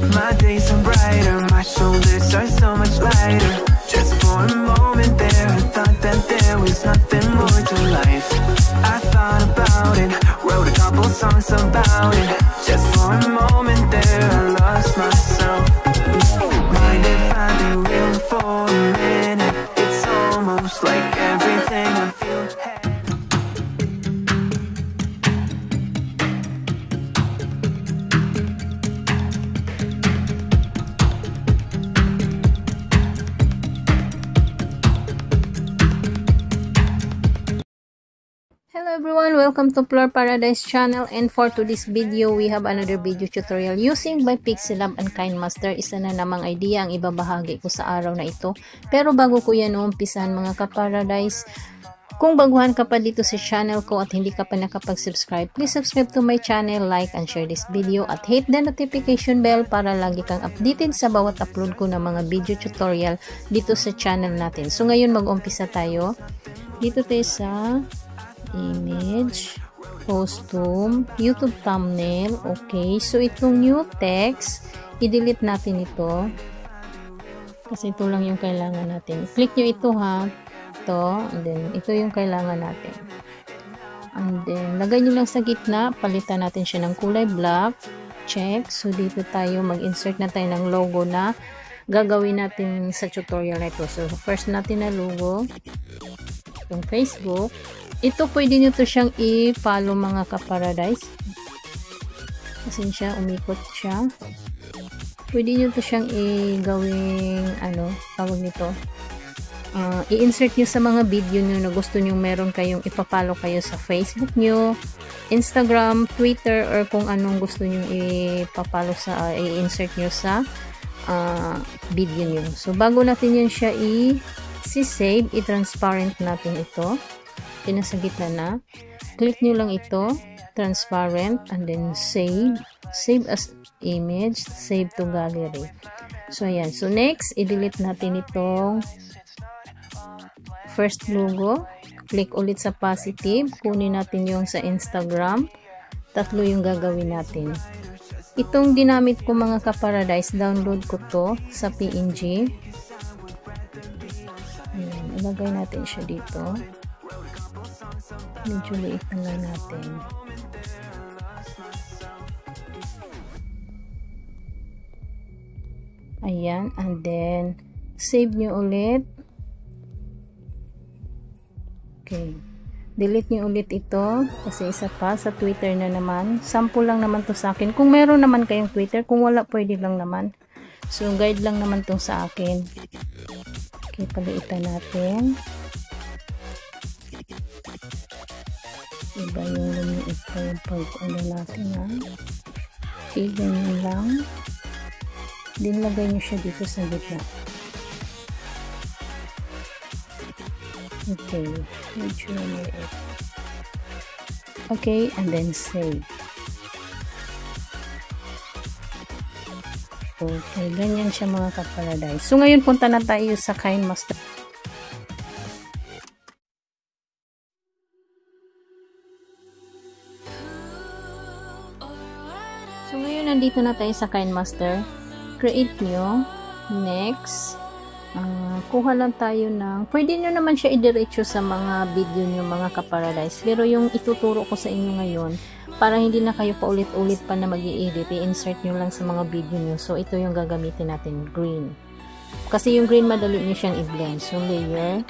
My days are brighter, my shoulders are so much lighter. Just for a moment there, I thought that there was nothing more to life. I thought about it, wrote a couple songs about it. Just for a moment there, I lost myself. Everyone, welcome to Floor Paradise channel and for today's video, we have another video tutorial using by Pixelab and KineMaster. Isa na namang idea ang ibabahagi ko sa araw na ito. Pero bago ko yan umpisan mga ka-Paradise, kung baguhan ka pa dito sa channel ko at hindi ka pa nakapag-subscribe, please subscribe to my channel, like and share this video at hit the notification bell para lagi kang updated sa bawat upload ko ng mga video tutorial dito sa channel natin. So ngayon mag-umpisa tayo. Dito tayo sa image, costume, YouTube thumbnail. Okay, so itong new text, i-delete natin ito. Kasi ito lang yung kailangan natin. Click nyo ito ha. Ito, and then ito yung kailangan natin. And then, lagay nyo lang sa gitna, palitan natin siya ng kulay black. Check. So, dito tayo, mag-insert na tayo ng logo na gagawin natin sa tutorial na ito. So, first natin na logo. Yung Facebook. Ito, pwede nyo to siyang i-follow mga ka-paradise. Kasi siya, umikot siya. Pwede nyo to siyang i-gawing, ano, tawag nito. Uh, i-insert nyo sa mga video nyo na gusto nyo meron kayong ipapalo kayo sa Facebook nyo, Instagram, Twitter, or kung anong gusto nyo ipapalo sa, uh, i-insert nyo sa uh, video nyo. So, bago natin yun siya i-save, i-transparent natin ito pinasa gitna na. Click nyo lang ito, transparent, and then save. Save as image, save to gallery. So, ayan. So, next, i-delete natin itong first logo. Click ulit sa positive. Kunin natin yung sa Instagram. Tatlo yung gagawin natin. Itong ginamit ko mga ka-paradise, download ko to sa PNG. Ilagay natin siya dito. Medyo liit na lang natin. Ayan and then save nyo ulit. Okay. Delete nyo ulit ito kasi isa pa sa twitter na naman. Sample lang naman to sa akin. Kung meron naman kayong twitter kung wala pwede lang naman. So guide lang naman tong sa akin okay paliitan natin. Iba yung lumiit pa yung pag ano natin ha? Okay ganyan lang. Din lagay nyo siya dito sa gitna. Okay medyo lumiit. Okay and then save okay ganyan siya mga kaparadise so ngayon punta na tayo sa KineMaster So, ngayon nandito na tayo sa KineMaster. Create nyo. Next. Uh, kuha lang tayo ng... Pwede nyo naman siya idiretso sa mga video nyo, mga kaparadise. Pero yung ituturo ko sa inyo ngayon, para hindi na kayo paulit-ulit pa na mag edit i-insert nyo lang sa mga video nyo. So, ito yung gagamitin natin, green. Kasi yung green, madali nyo siyang i-blend. So, layer.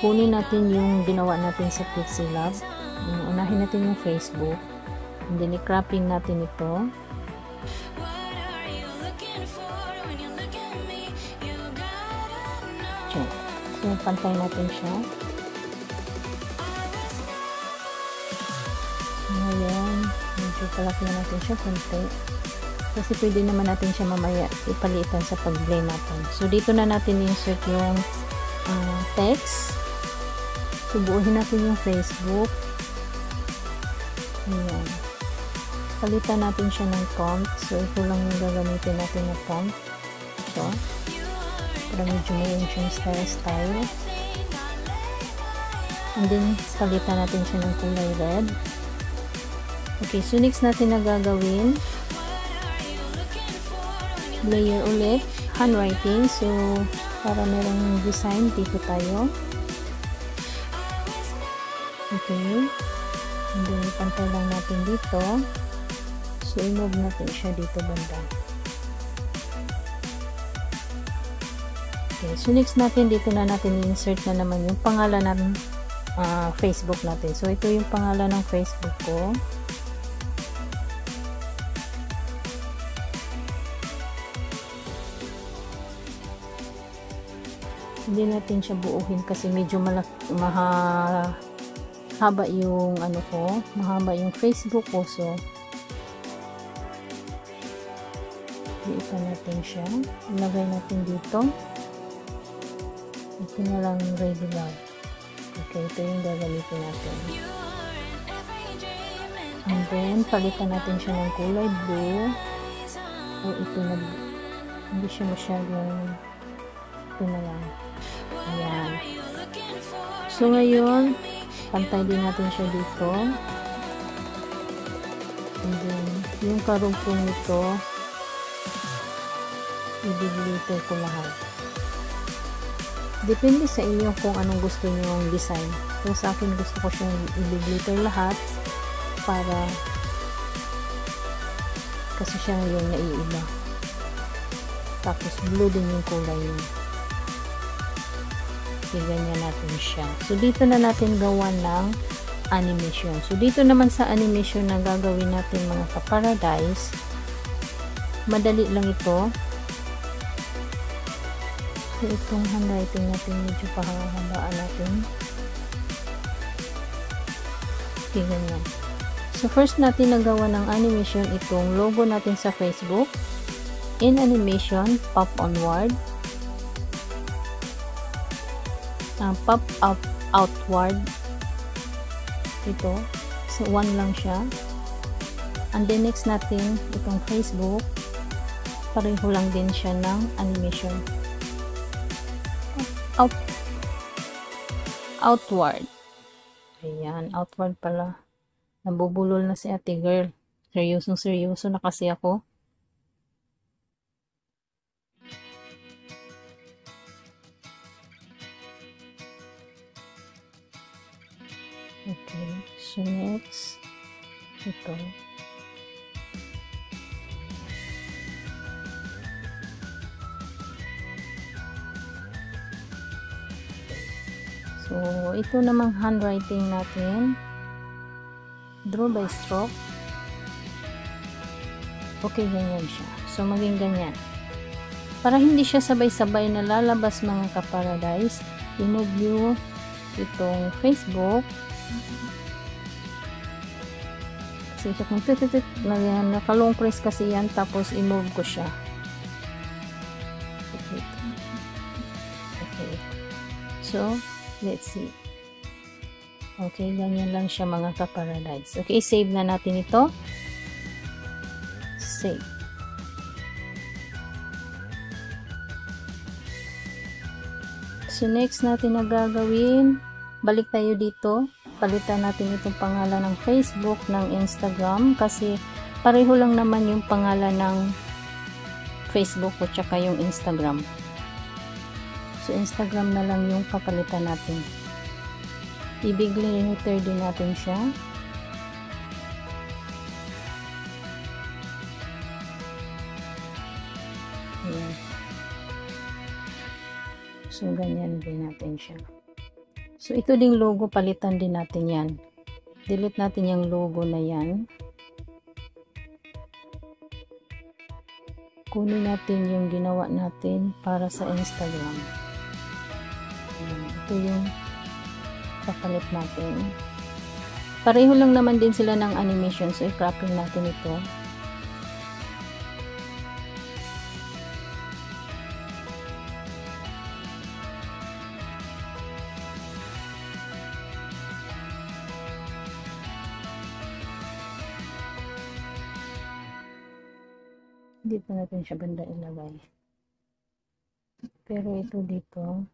Kunin natin yung ginawa natin sa Pixelab. Unahin natin yung Facebook. And then, i-cropping natin ito. Check. So, pantay natin siya. Ngayon, palaki na natin siya konti. Kasi pwede naman natin siya mamaya ipalitan sa pag-blend natin. So, dito na natin insert yung uh, text. Subuhin natin yung Facebook. Ayan. Palitan natin siya ng font. So, ito lang yung gagamitin natin na font. So, para medyo mayroon siyang style-style. And then, palitan natin siya ng kulay red. Okay, so next natin na gagawin layer ulit, handwriting. So, para merong design, dito tayo. Okay. And then, pantay lang natin dito. So, i-move natin siya dito banda. Okay. So, next natin, dito na natin insert na naman yung pangalan ng uh, Facebook natin. So, ito yung pangalan ng Facebook ko. Hindi natin siya buuhin kasi medyo malak maha haba yung ano ko mahaba yung Facebook ko so iipan natin siya. Ilagay natin dito. Ito na lang regular okay ito yung gagamitin natin. And then palitan natin siya ng kulay blue. O ito na hindi siya masyadong ito na lang. So, ngayon, pantay din natin siya dito. And then, yung karugtong nito, i-glitter ko lahat. Depende sa inyo kung anong gusto nyo yung design. Kung sa akin gusto ko siyang i-glitter lahat para kasi siya yung naiiba. Tapos blue din yung kulay niya. Ganyan natin siya. So, dito na natin gawa ng animation. So, dito naman sa animation na gagawin natin mga ka-paradise, madali lang ito. So, itong handwriting natin, medyo pahahabaan natin. Okay, ganyan. So, first natin nagawa ng animation itong logo natin sa Facebook. In animation, pop onward uh, pop up outward. Ito. So one lang siya. And then next natin itong Facebook. Pareho lang din siya ng animation. Out outward. Ayan outward pala. Nabubulol na si ate girl. Seryosong seryoso na kasi ako So, next, ito. So, ito namang handwriting natin. Draw by stroke. Okay, ganyan siya. So, maging ganyan. Para hindi siya sabay-sabay na lalabas mga kaparadise, nyo itong Facebook kasi siya kung tititit yan, nakalong press kasi yan, tapos i-move ko siya. Okay. okay. So, let's see. Okay, ganyan lang siya mga ka-paradise. Okay, save na natin ito. Save. So, next natin na gagawin, balik tayo dito palitan natin itong pangalan ng Facebook, ng Instagram kasi pareho lang naman yung pangalan ng Facebook o tsaka yung Instagram. So, Instagram na lang yung papalitan natin. I-glitter din natin siya. Ayan. So, ganyan din natin siya. So, ito ding logo, palitan din natin yan. Delete natin yung logo na yan. Kunin natin yung ginawa natin para sa Instagram. Ito yung papalit natin. Pareho lang naman din sila ng animation. So, i-cropping natin ito. Dito natin siya banda ilagay pero ito dito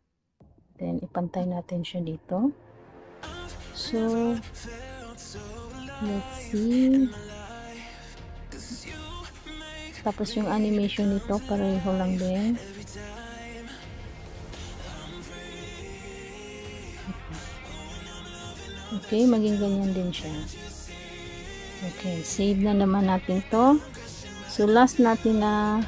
then ipantay natin siya dito so let's see Tapos yung animation nito, pareho lang din. Okay, maging ganyan din siya. Okay, save na naman natin to. So, last natin na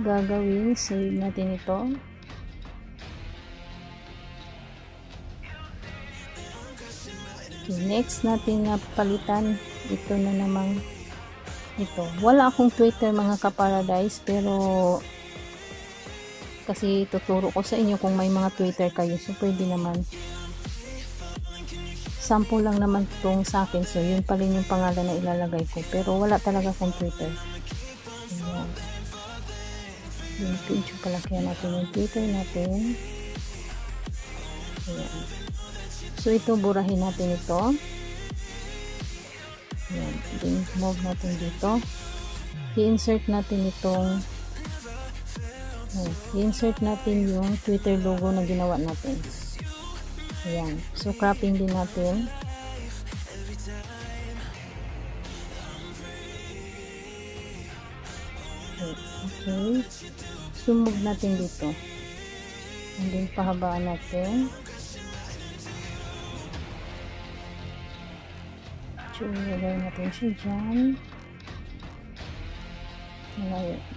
gagawin, save natin ito. Okay, next natin na palitan, ito na namang ito. Wala akong Twitter mga kaparadise, pero kasi tuturo ko sa inyo kung may mga Twitter kayo, so pwede naman sample lang naman itong sa akin. So, yun pa rin yung pangalan na ilalagay ko. Pero, wala talaga Twitter. Ayan. Yung page pala kaya natin yung Twitter natin. Ayan. So, ito, burahin natin ito. Ayan. Then, move natin dito. I-insert natin itong i-insert natin yung Twitter logo na ginawa natin. Ayan. So, cropping din natin. Okay. Sumog natin dito. And then, pahabaan natin. So, ilagay natin siya dyan.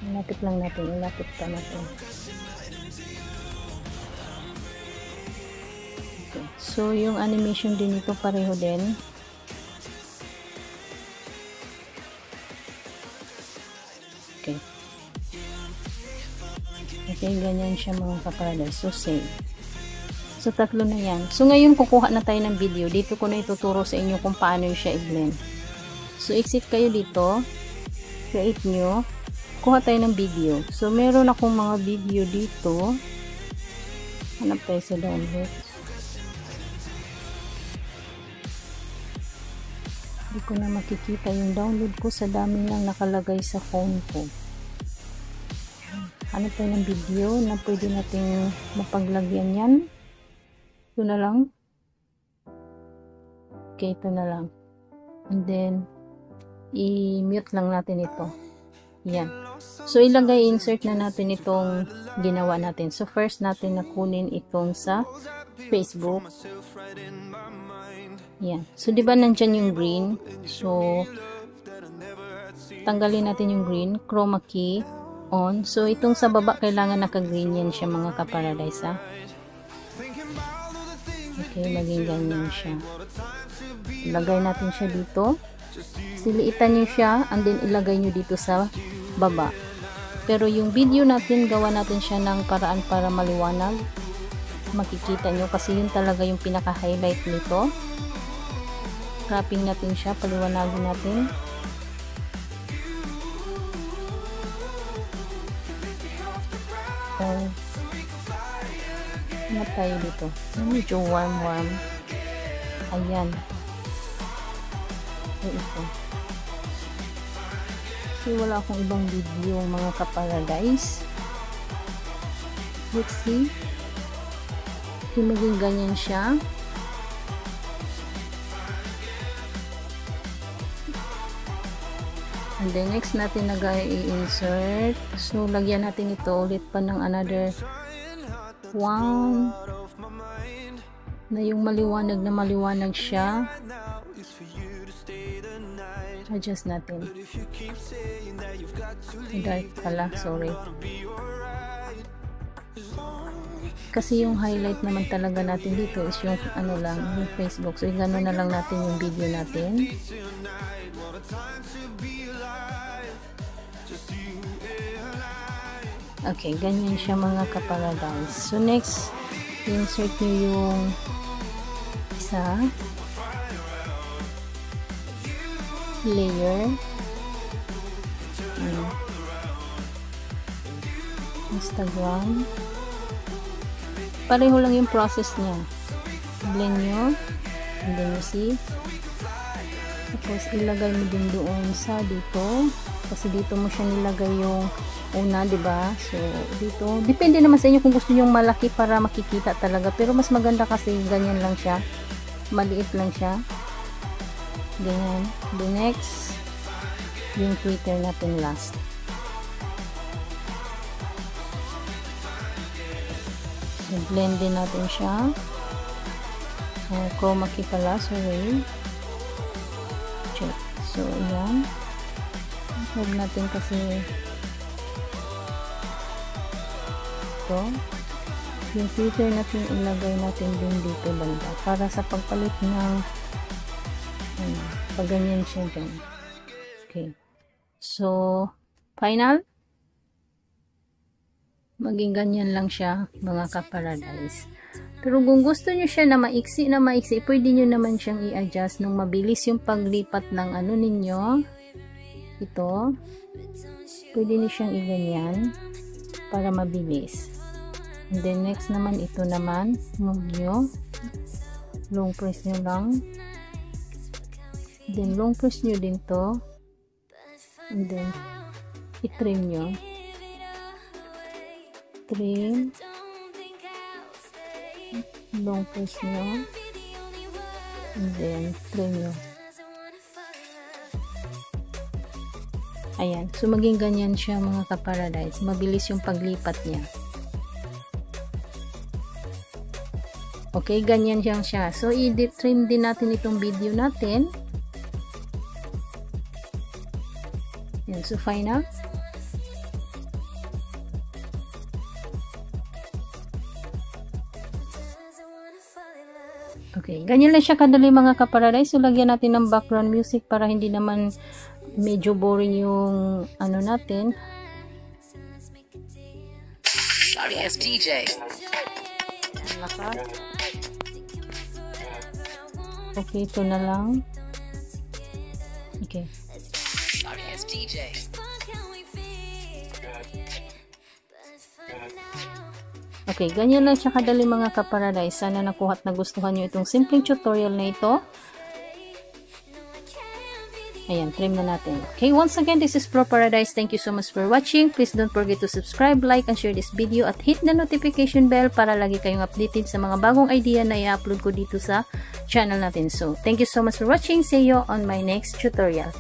Malapit lang natin. Ilapit pa natin. So, yung animation din ito pareho din. Okay. Okay, ganyan siya mga kaparadise. So, save. So, tatlo na yan. So, ngayon kukuha na tayo ng video. Dito ko na ituturo sa inyo kung paano siya i-blend. So, exit kayo dito. Create nyo. Kuha tayo ng video. So, meron akong mga video dito. Hanap tayo sa downloads. Hindi ko na makikita yung download ko sa dami lang nakalagay sa phone ko. Ano tayo ng video na pwede nating mapaglagyan yan. Ito na lang. Okay, ito na lang. And then, i-mute lang natin ito. Yan. So, ilagay, insert na natin itong ginawa natin. So, first natin na kunin itong sa Facebook. Yan. So, di ba nandyan yung green? So, tanggalin natin yung green. Chroma key on. So, itong sa baba, kailangan naka-green yan siya mga kaparadise, ha? Okay, maging ganyan siya. Ilagay natin siya dito. Siliitan nyo siya, and then ilagay nyo dito sa baba. Pero yung video natin, gawa natin siya ng paraan para maliwanag. Makikita nyo kasi yun talaga yung pinaka-highlight nito cropping natin siya, paliwanagin natin. Oh. Ano tayo dito? Medyo warm-warm. Ayan. So, ito. Kasi wala akong ibang video mga kaparadise. Let's see. Kung maging ganyan siya. And then next natin na i-insert. So lagyan natin ito ulit pa ng another one na yung maliwanag na maliwanag siya. Adjust natin. Dark pala, sorry. Kasi yung highlight naman talaga natin dito is yung ano lang, yung Facebook. So, gano'n na lang natin yung video natin. Okay, ganyan siya mga kaparadise. So, next, insert nyo yung isa layer. Hmm. Instagram. Pareho lang yung process niya. Blend nyo and then you see. Tapos ilagay mo din doon sa dito kasi dito mo siya nilagay yung una, 'di ba? So dito, depende naman sa inyo kung gusto niyo malaki para makikita talaga, pero mas maganda kasi ganyan lang siya. Maliit lang siya. Ganyan. The next yung Twitter natin last. So, blend din natin siya. Uh, chroma key pala, sorry. Check. So, ayan. Huwag natin kasi ito. Yung Twitter natin ilagay natin din dito banda para sa pagpalit ng ano, pag ganyan siya dyan. Okay. So, final. Maging ganyan lang siya, mga ka-paradise. Pero kung gusto nyo siya na maiksi na maiksi, pwede nyo naman siyang i-adjust nung mabilis yung paglipat ng ano ninyo. Ito. Pwede nyo siyang i-ganyan para mabilis. And then next naman, ito naman, move nyo. Long press nyo lang. Then long press nyo din to. And then, i-trim nyo. Trim. Long press nyo. And then, trim nyo. Ayan. So, maging ganyan siya mga kaparadise. Mabilis yung paglipat niya. Okay, ganyan siyang siya. So, i-trim din natin itong video natin. Yan, so final. Okay, ganyan lang siya kadali mga kaparadise. So, lagyan natin ng background music para hindi naman medyo boring yung ano natin. Sorry, as DJ. Lakas. Okay, ito na lang. Okay. Sorry, as DJ. Okay, ganyan lang siya kadali mga kaparadise. Sana nakuha at nagustuhan nyo itong simpleng tutorial na ito. Ayan, trim na natin. Okay, once again, this is Pro Paradise. Thank you so much for watching. Please don't forget to subscribe, like, and share this video at hit the notification bell para lagi kayong updated sa mga bagong idea na i-upload ko dito sa channel natin. So, thank you so much for watching. See you on my next tutorial.